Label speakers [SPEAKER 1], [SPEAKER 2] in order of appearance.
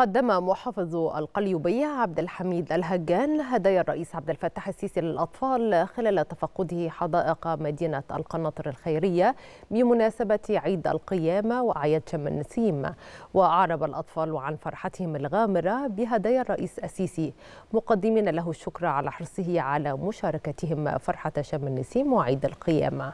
[SPEAKER 1] قدم محافظ القليوبية عبد الحميد الهجان هدايا الرئيس عبد الفتاح السيسي للأطفال خلال تفقده حدائق مدينة القناطر الخيرية بمناسبة عيد القيامة وأعياد شم النسيم. وأعرب الأطفال عن فرحتهم الغامرة بهدايا الرئيس السيسي. مقدمين له الشكر على حرصه على مشاركتهم فرحة شم النسيم وعيد القيامة.